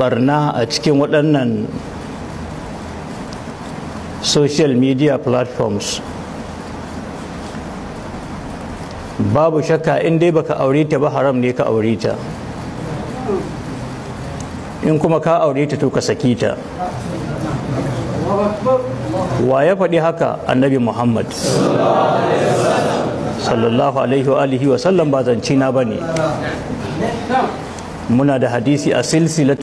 barna a cikin waɗannan social media platforms. Babu shakka in dai baka aure ta ba haram ne ka aure ta. In kuma ka aure ta to ka saki ta. Wa ya faɗi haka? Annabi muhammad. Sallallahu alaihi wa alihi wa sallam ba zanci na ba ne muna da hadisi a silsila